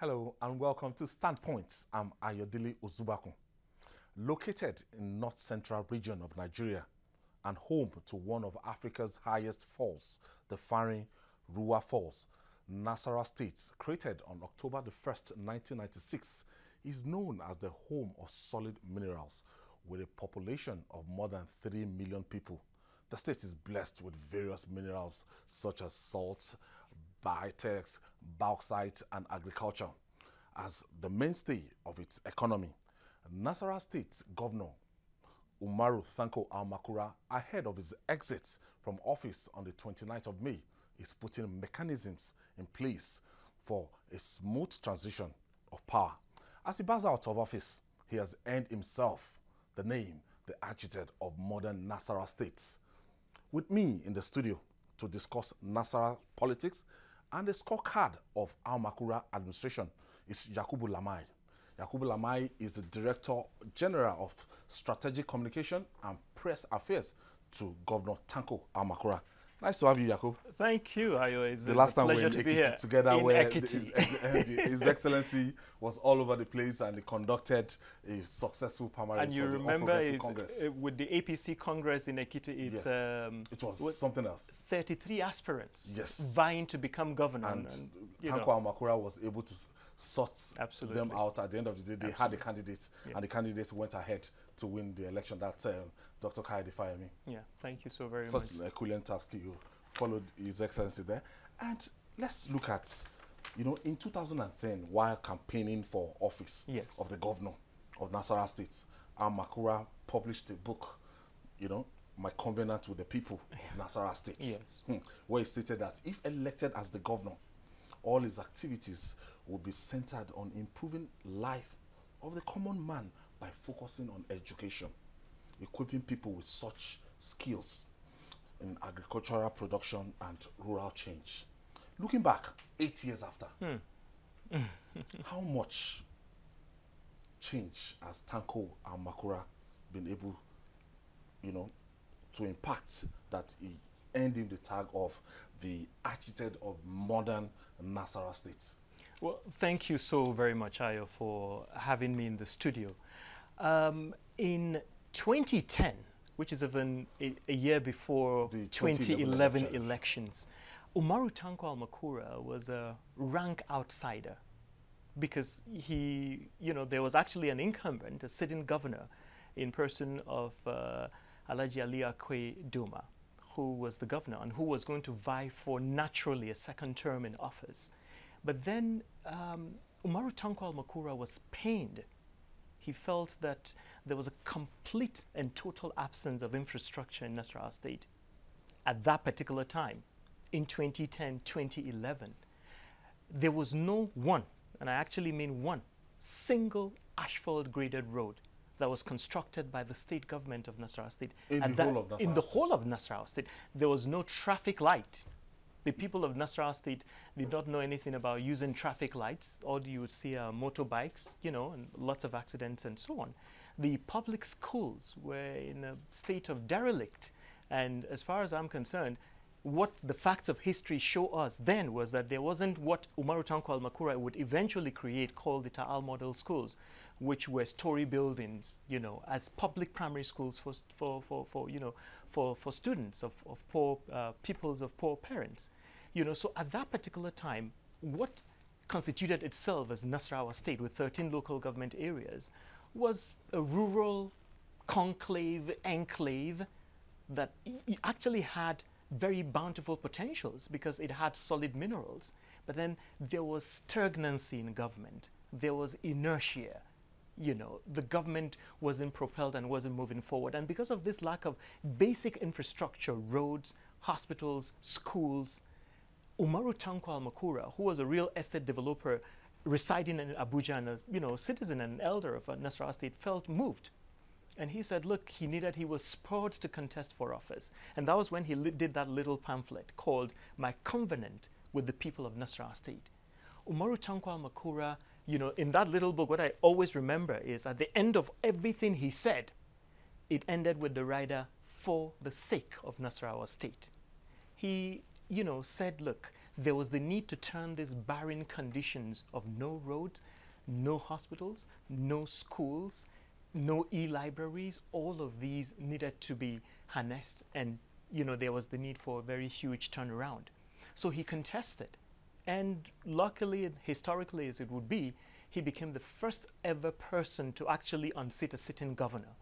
Hello and welcome to Standpoints. I'm Ayodele Ozugbakun. Located in north central region of Nigeria and home to one of Africa's highest falls, the Farin Ruwa Falls, Nasarawa State, created on October the 1st, 1996, is known as the home of solid minerals with a population of more than 3 million people. The state is blessed with various minerals such as salts, biotex, bauxite, and agriculture as the mainstay of its economy. Nasarawa State Governor Umaru Tanko Al-Makura, ahead of his exit from office on the 29th of May, is putting mechanisms in place for a smooth transition of power. As he bows out of office, he has earned himself the name, the architect of modern Nasarawa states. With me in the studio to discuss Nasarawa politics and the scorecard of Almakura administration is Yakubu Lamai. Yakubu Lamai is the Director General of Strategic Communication and Press Affairs to Governor Tanko Almakura. Nice to have you, Yakub. Thank you, Ayo. It's, The it's last a time we were in to Ekiti here. together, in where Ekiti. His, His Excellency was all over the place and he conducted a successful primary and you remember Progressive it's, Congress. uh, with the APC Congress in Ekiti, it's Yes. um, it was something else. 33 aspirants Yes. vying to become governor. and, And, you Tanko Amakura was able to s- sort them out. At the end of the day, they had a candidate, Yeah. and the candidate went ahead to win the election. That's um, Dr. Kayode Fayemi. yeah, thank you so very Such much. a Herculean task you followed His Excellency there. And let's look at, you know, in 2010, while campaigning for office Yes. of the governor of Nasarawa State, Amakura published a book, you know, My Covenant with the People of Nasarawa State. Yes. Hmm. Where he stated that if elected as the governor, all his activities will be centered on improving life of the common man by focusing on education, equipping people with such skills in agricultural production and rural change. Looking back, eight years after, hmm. how much change has Tanko Al-Makura been able, you know, to impact that he earned him the tag of the architect of modern Nasarawa State? Well, thank you so very much, Ayo, for having me in the studio. Um, in 2010, which is even a, a year before The 2011 2011 elections. elections, Umaru Tanko Al-Makura was a rank outsider because he, you know, there was actually an incumbent, a sitting governor, in person of uh, Alhaji Ali Akwe Doma, who was the governor and who was going to vie for naturally a second term in office. But then um, Umaru Tanko Al-Makura was pained. He felt that there was a complete and total absence of infrastructure in Nasarawa State at that particular time in 2010 2011 there was no one, and I actually mean one, single asphalt graded road that was constructed by the state government of Nasarawa State. In the that- whole of In the whole of State. There was no traffic light. The people of Nasarawa State did not know anything about using traffic lights. All you would see are motorbikes, you know, and lots of accidents and so on. The public schools were in a state of derelict. And as far as I'm concerned, what the facts of history show us then was that there wasn't what Umaru Tanko Al-Makura would eventually create called the Ta'al model schools, which were story buildings, you know, as public primary schools for, for, for, for you know, for, for students of, of poor uh, peoples of poor parents. You know, so at that particular time, what constituted itself as Nasarawa State with 13 local government areas was a rural conclave, enclave that actually had very bountiful potentials because it had solid minerals. But then there was stagnancy in government, there was inertia. You know, the government wasn't propelled and wasn't moving forward. And because of this lack of basic infrastructure, roads, hospitals, schools, Umaru Tanko Al-Makura, who was a real estate developer residing in Abuja and a you know, citizen and elder of Nasarawa State, felt moved. And he said, look, he needed, he was spurred to contest for office. And that was when he did that little pamphlet called My Covenant with the People of Nasarawa State. Umaru Tanko Al-Makura, you know, in that little book, what I always remember is at the end of everything he said, it ended with the rider, for the sake of Nasarawa State. He, you know, said, look, there was the need to turn these barren conditions of no roads, no hospitals, no schools, no e-libraries, all of these needed to be harnessed and you know there was the need for a very huge turnaround. So he contested and luckily and historically as it would be, he became the first ever person to actually unseat a sitting governor.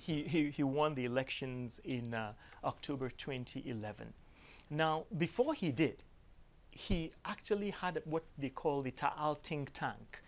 He, he, he won the elections in uh, October 2011. Now, before he did, he actually had what they call the Ta'al think tank,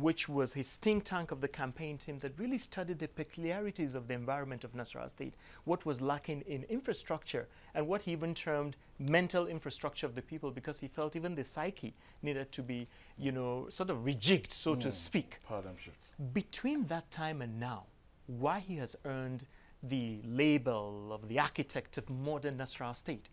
which was his think tank of the campaign team that really studied the peculiarities of the environment of Nasarawa State, what was lacking in infrastructure, and what he even termed mental infrastructure of the people, because he felt even the psyche needed to be, you know, sort of rejigged, so mm. to speak. Paradigm shift. Between that time and now, why he has earned the label of the architect of modern Nasarawa State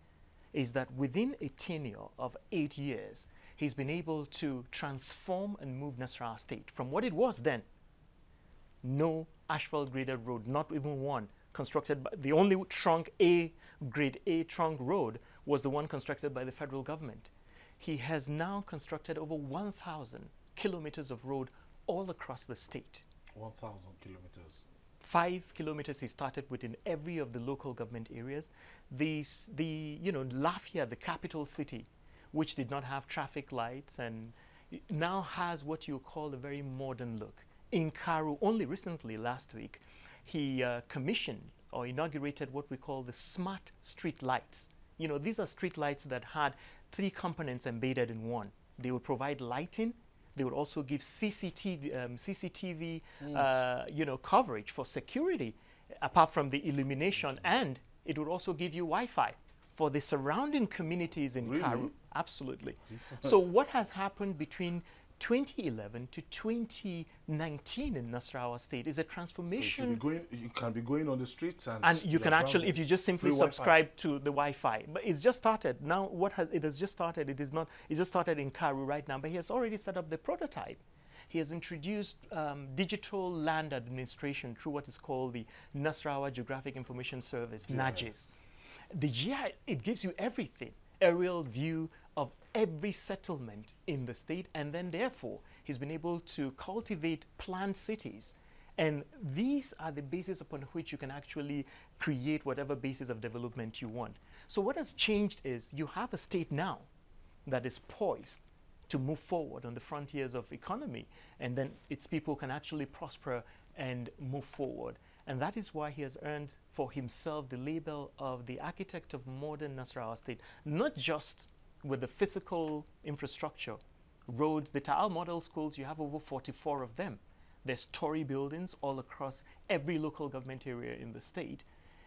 is that within a tenure of eight years, he's been able to transform and move Nasarawa State from what it was then. No asphalt graded road, not even one constructed by the only trunk A, grade A trunk road was the one constructed by the federal government. He has now constructed over 1,000 kilometers of road all across the state. 1,000 kilometers five kilometers he started within every of the local government areas. These, the, you know, Lafia, the capital city, which did not have traffic lights and now has what you call a very modern look. In Karu, only recently, last week, he uh, commissioned or inaugurated what we call the smart street lights. You know, these are street lights that had three components embedded in one. They would provide lighting, they would also give CCTV, um, CCTV mm. uh, you know, coverage for security, apart from the illumination, and it would also give you Wi-Fi for the surrounding communities in really? Karu. Absolutely. so what has happened between 2011 to 2019 in Nasarawa State is a transformation. So you, going, you, can be going on the streets and, and you can actually, if you just simply subscribe to the Wi-Fi. But it's just started now. What has it has just started? It is not. It just started in Karu right now, but he has already set up the prototype. He has introduced um, digital land administration through what is called the Nasarawa Geographic Information Service, NAGIS. The GI it gives you everything: aerial view of every settlement in the state, and then therefore he's been able to cultivate planned cities. And these are the basis upon which you can actually create whatever basis of development you want. So what has changed is you have a state now that is poised to move forward on the frontiers of economy, and then its people can actually prosper and move forward. And that is why he has earned for himself the label of the architect of modern Nasarawa state, not just with the physical infrastructure, roads, the Ta'al model schools, you have over 44 of them. There's story buildings all across every local government area in the state.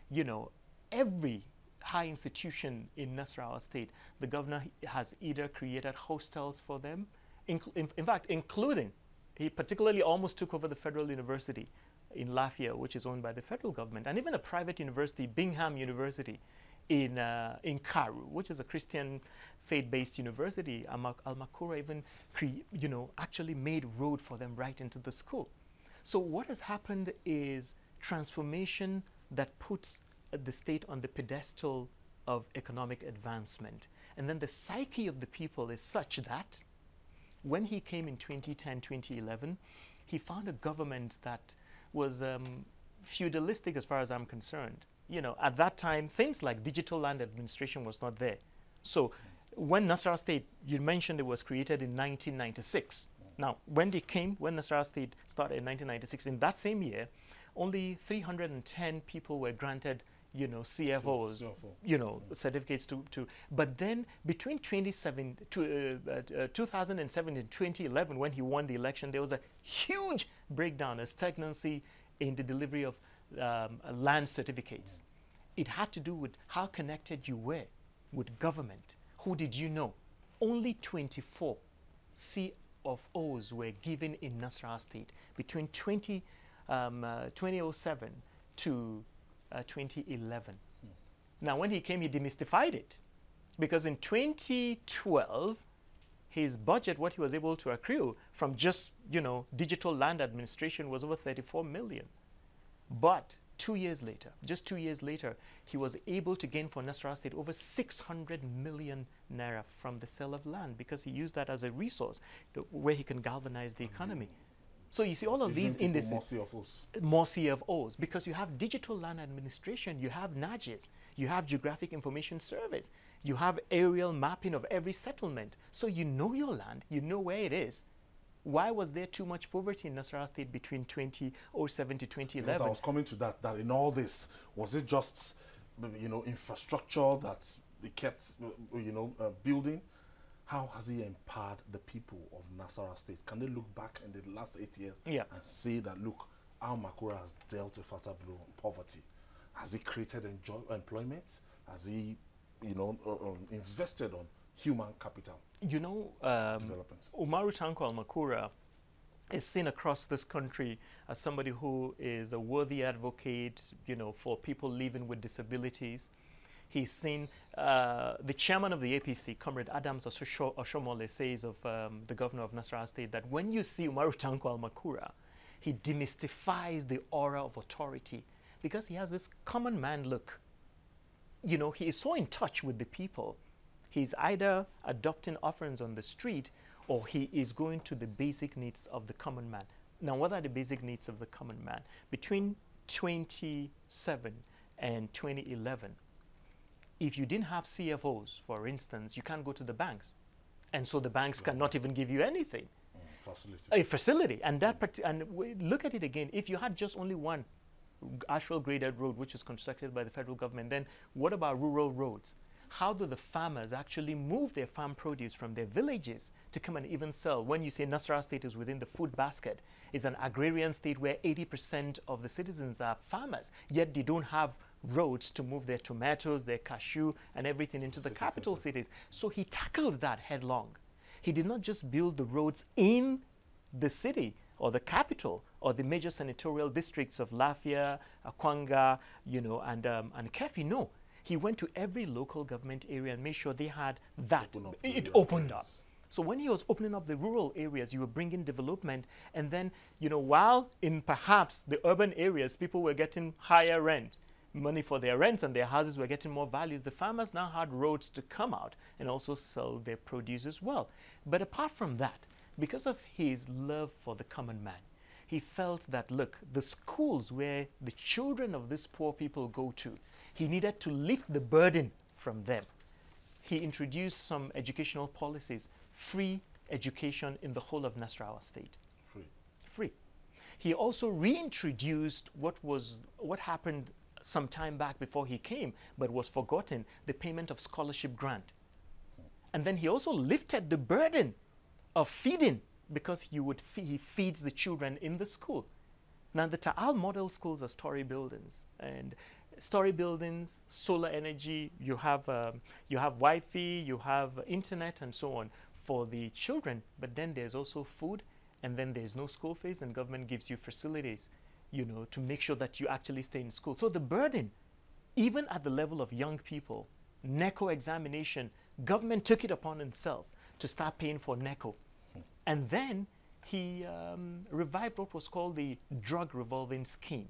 You know, every high institution in Nasarawa state, the governor has either created hostels for them, in, in fact, including, he particularly almost took over the Federal University in Lafia, which is owned by the federal government, and even a private university, Bingham University, in, uh, in Karu, which is a Christian faith-based university. Al-Makura even, you know, actually made road for them right into the school. So what has happened is transformation that puts uh, the state on the pedestal of economic advancement. And then the psyche of the people is such that when he came in 2010, 2011, he found a government that was um, feudalistic as far as I'm concerned you know, at that time, things like digital land administration was not there. So when Nasarawa State, you mentioned it was created in 1996. Now, when they came, when Nasarawa State started in 1996, in that same year, only 310 people were granted, you know, CFOs, CFO. you know, mm. certificates to, to. But then between 27, to, uh, uh, 2007 and 2011, when he won the election, there was a huge breakdown, a stagnancy in the delivery of um, land certificates. It had to do with how connected you were with government. Who did you know? Only 24 CFOs were given in Nasarawa State between 20, um, uh, 2007 to uh, 2011. Hmm. Now, when he came, he demystified it because in 2012, his budget, what he was able to accrue from just, you know, digital land administration was over 34 million. But two years later, just two years later, he was able to gain for Nasarawa State over 600 million naira from the sale of land because he used that as a resource where he can galvanize the economy. So you see all of these indices more CFOs. more CFOs because you have digital land administration, you have NAGIS, you have geographic information service, you have aerial mapping of every settlement. So you know your land, you know where it is. Why was there too much poverty in Nasarawa State between 2007 to 2011? Because I was coming to that, that in all this, was it just, you know, infrastructure that they kept, you know, uh, building? How has he empowered the people of Nasarawa State? Can they look back in the last eight years Yeah. and say that, look, Al Makura has dealt a fatal blow on poverty? Has he created enjoy- employment? Has he, you know, uh, um, invested on human capital You know, um, development? Umaru Tanko Al-Makura is seen across this country as somebody who is a worthy advocate, you know, for people living with disabilities. He's seen uh, the chairman of the APC, Comrade Adams Osho- Oshiomhole, says of um, the governor of Nasarawa State that when you see Umaru Tanko Al-Makura, he demystifies the aura of authority because he has this common man look you know, he is so in touch with the people. He's either adopting offerings on the street or he is going to the basic needs of the common man. Now, what are the basic needs of the common man? Between 27 and 2011, if you didn't have CFOs, for instance, you can't go to the banks. And so the banks cannot even give you anything. Mm, facility. a facility. And that parti- and w- look at it again. If you had just only one actual graded road which is constructed by the federal government then what about rural roads? How do the farmers actually move their farm produce from their villages to come and even sell? When you say Nasarawa state is within the food basket is an agrarian state where 80% of the citizens are farmers yet they don't have roads to move their tomatoes their cashew and everything into the City capital centers. cities so he tackled that headlong he did not just build the roads in the city or the capital or the major senatorial districts of Lafia, Akwanga, you know, and, um, and Keffi. No, he went to every local government area and made sure they had that. Open it opened up. So when he was opening up the rural areas, you were bringing development, and then you know, while in perhaps the urban areas, people were getting higher rent, money for their rents, and their houses were getting more values. The farmers now had roads to come out and also sell their produce as well. But apart from that, because of his love for the common man, he felt that look, the schools where the children of these poor people go to, he needed to lift the burden from them he introduced some educational policies, free education in the whole of Nasarawa state, Free. free. He also reintroduced what was what happened some time back before he came, but was forgotten, the payment of scholarship grant. And then he also lifted the burden of feeding because he would fe- he feeds the children in the school. Now the Ta'al model schools are story buildings and story buildings, solar energy, you have um, you have Wi-Fi, you have internet and so on for the children, but then there's also food and then there's no school fees and government gives you facilities, you know, to make sure that you actually stay in school. So the burden even at the level of young people, NECO examination, government took it upon itself to start paying for NECO. And then he um, revived what was called the drug revolving scheme.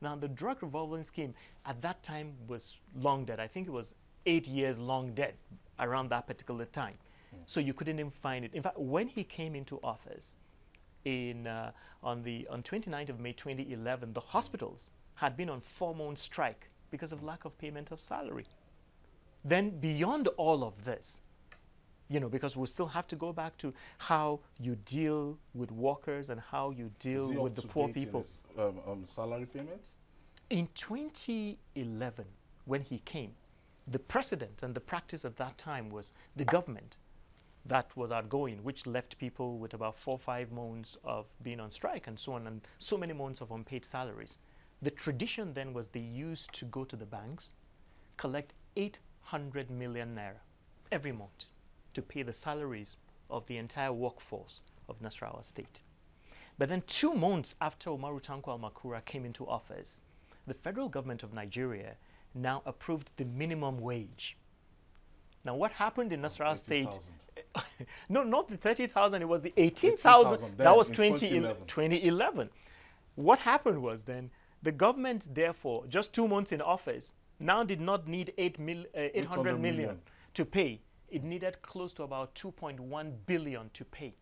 Now, the drug revolving scheme at that time was long dead. I think it was eight years long dead around that particular time. So you couldn't even find it. In fact, when he came into office in, uh, on, the, on 29th of May 2011, the hospitals had been on four-month strike because of lack of payment of salary. Then beyond all of this, you know, because we still have to go back to how you deal with workers and how you deal with the poor people. his, um, um, salary payments? In 2011, when he came, the precedent and the practice at that time was the government that was outgoing, which left people with about four or five months of being on strike and so on, and so many months of unpaid salaries. The tradition then was they used to go to the banks, collect 800 million naira every month to pay the salaries of the entire workforce of Nasarawa state. But then two months after Umaru Tanko Al-Makura came into office, the federal government of Nigeria now approved the minimum wage. Now, what happened in Nasarawa State? 80,000. no, not the 30,000, it was the 18,000. 18,000 that was 20, in 2011. 2011. What happened was then The government, therefore, just two months in office, now did not need 8 mil, uh, 800 million, million. to pay. It needed close to about 2.1 billion to pay.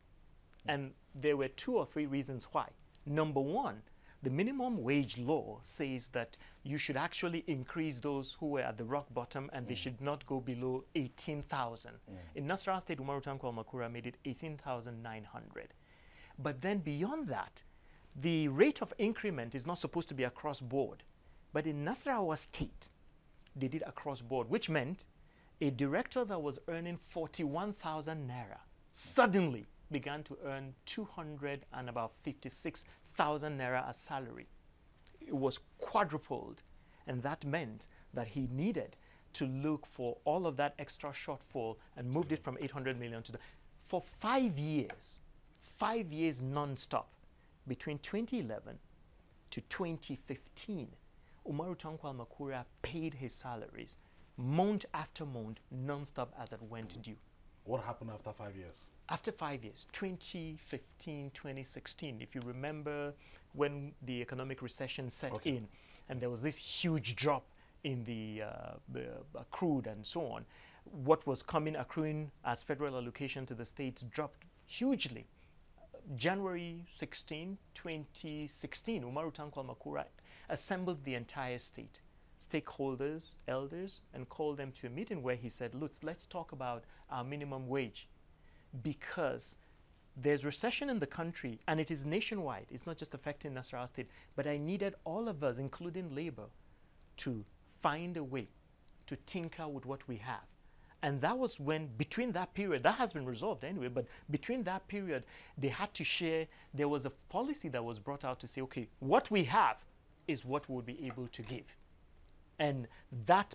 And there were two or three reasons why. Number one, the minimum wage law says that you should actually increase those who were at the rock bottom and they mm. should not go below 18,000. Mm. In Nasarawa State, Umaru Tanko Makura made it 18,900. But then beyond that, the rate of increment is not supposed to be across board. But in Nasarawa State, they did across board, which meant a director that was earning 41,000 naira suddenly began to earn 200 and about 56,000 naira as salary. It was quadrupled, and that meant that he needed to look for all of that extra shortfall and moved it from 800 million to the. For five years, five years non-stop, between 2011 to 2015, Umaru Tanko Makura paid his salaries month after month, non-stop as it went due. What happened after five years? After five years, 2015, 2016, if you remember when the economic recession set Okay. in and there was this huge drop in the, uh, the accrued and so on, what was coming accruing as federal allocation to the states dropped hugely. January 16, 2016, Umaru Tanko Makura assembled the entire state, stakeholders, elders, and called them to a meeting where he said, look, let's talk about our minimum wage because there's recession in the country and it is nationwide. It's not just affecting Nasarawa State, but I needed all of us, including labor, to find a way to tinker with what we have. And that was when, between that period, that has been resolved anyway, but between that period, they had to share, there was a policy that was brought out to say, okay, what we have is what we'll be able to give. And that,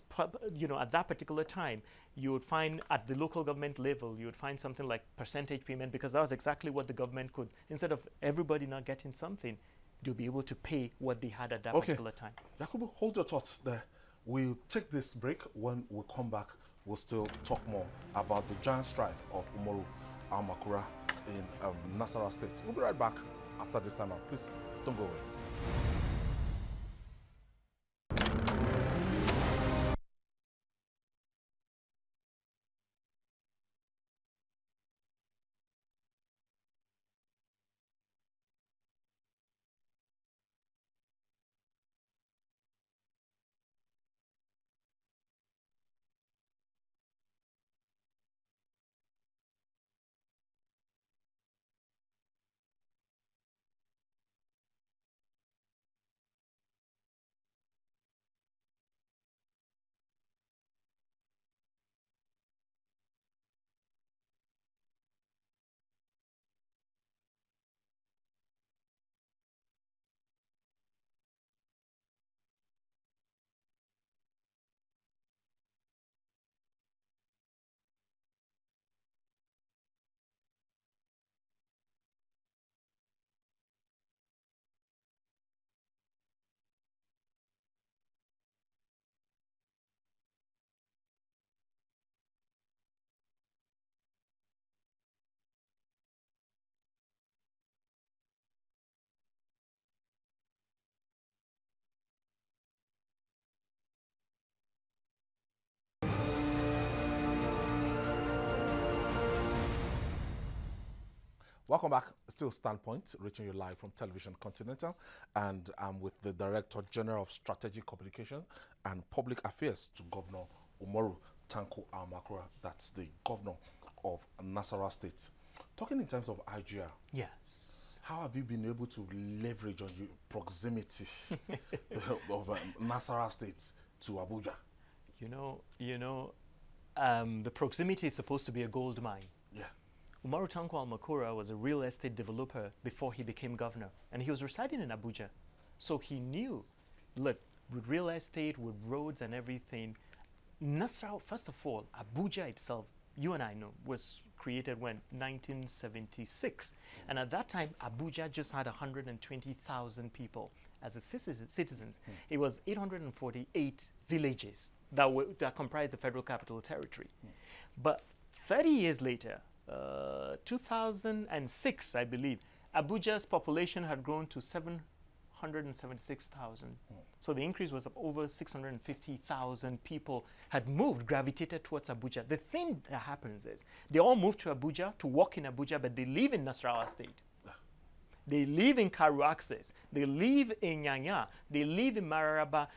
you know, at that particular time, you would find at the local government level, you would find something like percentage payment because that was exactly what the government could, instead of everybody not getting something, they'll be able to pay what they had at that Okay. particular time. Yakubu, hold your thoughts there. We'll take this break. When we come back, we'll still talk more about the giant strike of Umaru Amakura in um, Nasarawa State. We'll be right back after this time out. Please don't go away. Welcome back. Still Standpoint, reaching you live from Television Continental. And I'm with the Director General of Strategic Communications and Public Affairs to Governor Umaru Tanko Amakura. That's the governor of Nasarawa State. Talking in terms of IGR, Yes. how have you been able to leverage on your proximity of um, Nasarawa State to Abuja? You know, you know, um, the proximity is supposed to be a gold mine. Yeah. Umaru Tanko Al-Makura was a real estate developer before he became governor, and he was residing in Abuja. So he knew, look, with real estate, with roads and everything, Nasrau, first of all, Abuja itself, you and I know, was created when 1976, and at that time, Abuja just had 120,000 people as a citizen, citizens. Hmm. It was 848 villages that were that comprised the Federal Capital Territory. Hmm. But 30 years later, uh, 2006, I believe, Abuja's population had grown to 176,000. So the increase was of over 650,000 people had moved, gravitated towards Abuja. The thing that happens is they all move to Abuja to work in Abuja, but they live in Nasarawa State. They live in Karu Access. They live in Nyanya. They live in Mararaba.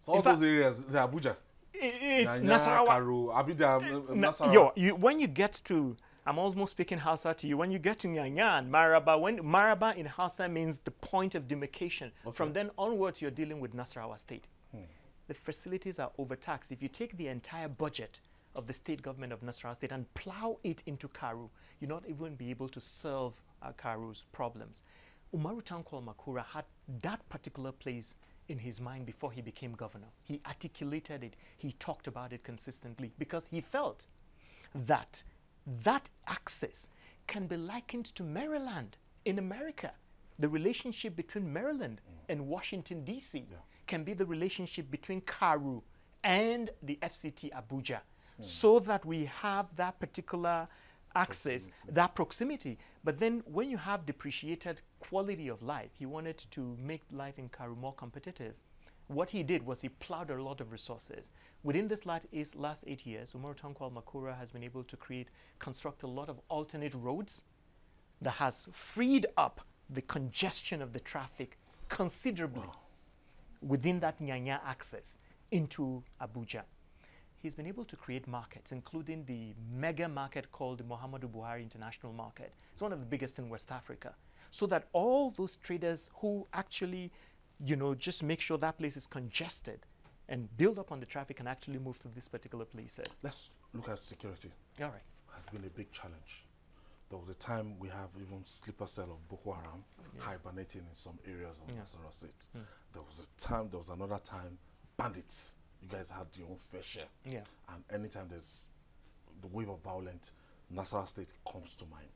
So all In fact- those areas, they're Abuja. It's Nyanya, Nasarawa. Karu, Abida, uh, Na- Nasarawa. yo, you, when you get to, I'm almost speaking Hausa to you. When you get to Nyanya and Maraba, when Maraba in Hausa means the point of demarcation. From then onwards, you're dealing with Nasarawa State. The facilities are overtaxed. If you take the entire budget of the state government of Nasarawa State and plow it into Karu, you'll not even be able to solve uh, Karu's problems. Umaru Tanko Al-Makura had that particular place in his mind before he became governor. He articulated it, he talked about it consistently because he felt that that access can be likened to Maryland in America. The relationship between Maryland mm. and Washington, D.C. can be the relationship between Karu and the FCT Abuja, mm. so that we have that particular access, that proximity. But then when you have depreciated quality of life, he wanted to make life in Karu more competitive. What he did was he plowed a lot of resources. Within this last, eight years, Umaru Tanko Al-Makura has been able to create, construct a lot of alternate roads that has freed up the congestion of the traffic considerably within that Nyanya access into Abuja. He's been able to create markets, including the mega market called the Muhammadu Buhari International Market. It's one of the biggest in West Africa. So that all those traders who actually, you know, just make sure that place is congested and build up on the traffic and actually move to these particular places. Let's look at security. All right. Has been a big challenge. There was a time we have even sleeper cell of Boko Haram hibernating in some areas of Yeah. Nasarawa State. Hmm. There was a time, there was another time, bandits. You guys had your own fair share. Yeah. And anytime there's the wave of violence, Nasarawa State comes to mind.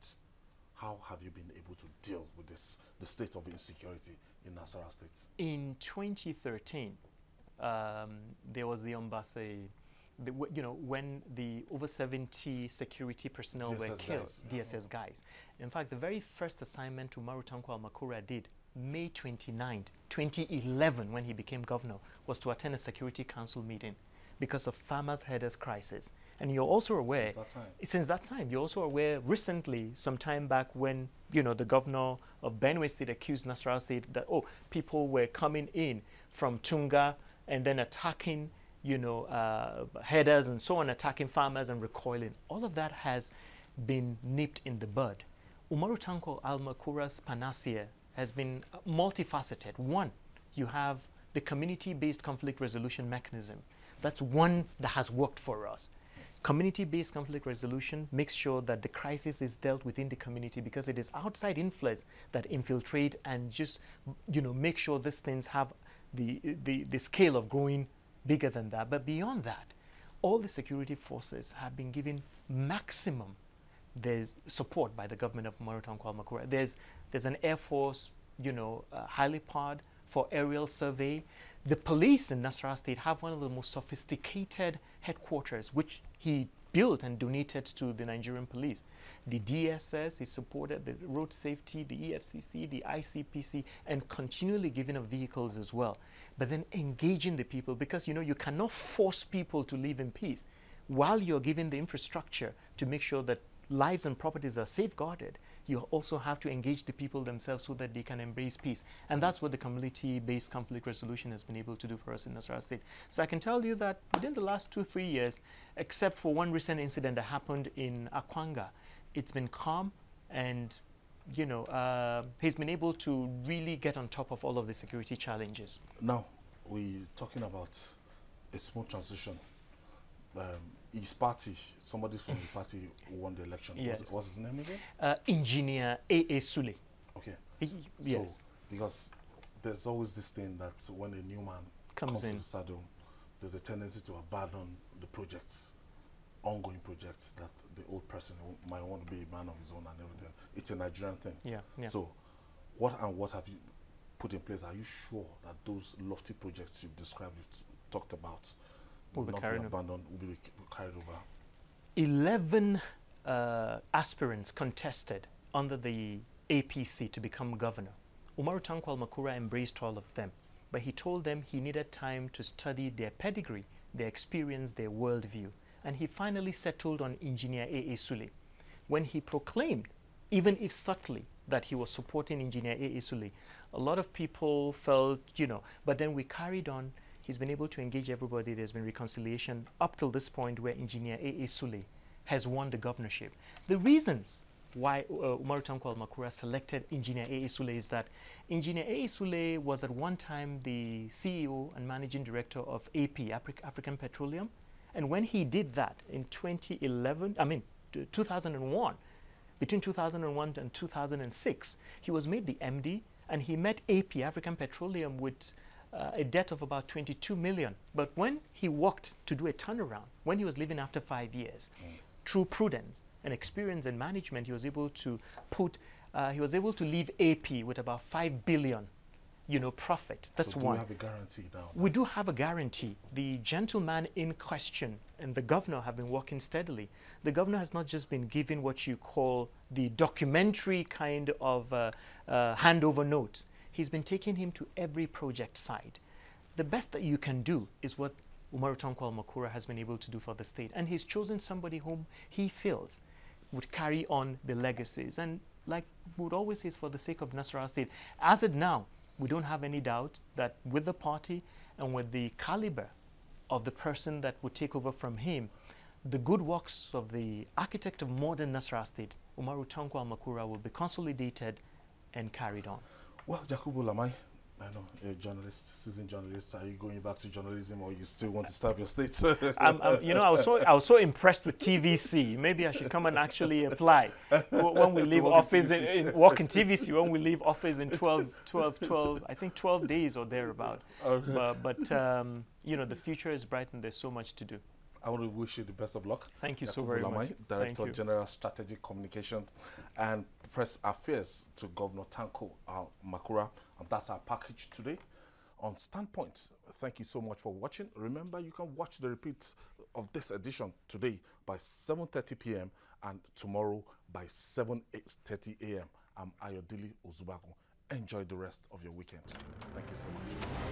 How have you been able to deal with this, the state of insecurity in Nasarawa State? in 2013, um, there was the Ombatse, the, you know, when the over 70 security personnel were killed, guys, DSS guys. In fact, the very first assignment to Tanko Makura did, May 29, 2011, when he became governor, was to attend a security council meeting because of farmers' headers crisis. And you're also aware Since that time. since that time, you're also aware recently, some time back, when you know the governor of Benue State accused Nasarawa State that oh, people were coming in from Tunga and then attacking, you know, uh, headers and so on, attacking farmers and recoiling. All of that has been nipped in the bud. Umaru Tanko Al Makura's panacea has been multifaceted. One, you have the community-based conflict resolution mechanism. That's one that has worked for us. Community-based conflict resolution makes sure that the crisis is dealt within the community because it is outside influence that infiltrate and just, you know, make sure these things have the, the, the scale of growing bigger than that. But beyond that, all the security forces have been given maximum there's support by the government of Kuala Makura. There's, there's an Air Force, you know, uh, helipad for aerial survey. The police in Nasarawa State have one of the most sophisticated headquarters, which he built and donated to the Nigerian police. The DSS is supported, the road safety, the EFCC, the ICPC, and continually giving up vehicles as well. But then engaging the people because, you know, you cannot force people to live in peace while you're giving the infrastructure to make sure that lives and properties are safeguarded, you also have to engage the people themselves so that they can embrace peace. And that's what the community-based conflict resolution has been able to do for us in Nasarawa State. So I can tell you that within the last two, three years, except for one recent incident that happened in Akwanga, it's been calm and you know, uh, he's been able to really get on top of all of the security challenges. Now, we're talking about a smooth transition. Um, his party, somebody from the party who won the election. Yes. What's, what's his name again? Uh, Engineer A.A. Sule. Okay. He- yes. So, because there's always this thing that when a new man Comes comes, in. to the saddle, there's a tendency to abandon the projects, ongoing projects that the old person might want to be a man of his own and everything. It's a Nigerian thing. yeah, yeah. So, what and what have you put in place? Are you sure that those lofty projects you've described, you've talked about, Will be carried on. abandoned, will be carried over? 11 uh, aspirants contested under the APC to become governor. Umaru Tanko Makura embraced all of them, but he told them he needed time to study their pedigree, their experience, their worldview. And he finally settled on Engineer A.A. Sule. When he proclaimed, even if subtly, that he was supporting Engineer A.A. Sule, a lot of people felt, you know, but then we carried on. He's been able to engage everybody. There's been reconciliation up till this point where Engineer A.A. Sule has won the governorship. The reasons why uh, Umaru Tanko Makura selected Engineer A. Sule is that Engineer A. Sule was at one time the CEO and managing director of AP, Afri African Petroleum. And when he did that in 2011, I mean, 2001, between 2001 and 2006, he was made the MD and he met AP, African Petroleum, with uh, a debt of about 22 million. But when he walked to do a turnaround, when he was leaving after five years, mm. through prudence and experience in management, he was able to put, uh, he was able to leave AP with about 5 billion you know, profit. That's so one. we have a guarantee now? We do have a guarantee. The gentleman in question and the governor have been working steadily. The governor has not just been given what you call the documentary kind of uh, uh, handover note. He's been taking him to every project site. The best that you can do is what Umaru Tanko Makura has been able to do for the state. And he's chosen somebody whom he feels would carry on the legacies. And like would always say, for the sake of Nasarawa State, as it now, we don't have any doubt that with the party and with the caliber of the person that would take over from him, the good works of the architect of modern Nasarawa State, Umaru Tanko Makura, will be consolidated and carried on. Well, Yakubu Lamai, I know you're a journalist, seasoned journalist. Are you going back to journalism, or you still want to serve your state? I'm, I'm, you know, I was so I was so impressed with TVC. Maybe I should come and actually apply when we leave office in, in, work in TVC. When we leave office in 12, 12, 12 I think 12 days or thereabout. Okay. But, but um, you know, the future is bright, and there's so much to do. I want to wish you the best of luck. Thank you Yakubu so very Lamai, much. Director General Strategic Communication and Press Affairs to Governor Tanko uh, Makura. And that's our package today on Standpoint. Thank you so much for watching. Remember, you can watch the repeats of this edition today by 7.30 p.m. and tomorrow by 7, 8.30 a.m. I'm Ayodele Ozugbakun. Enjoy the rest of your weekend. Thank you so much.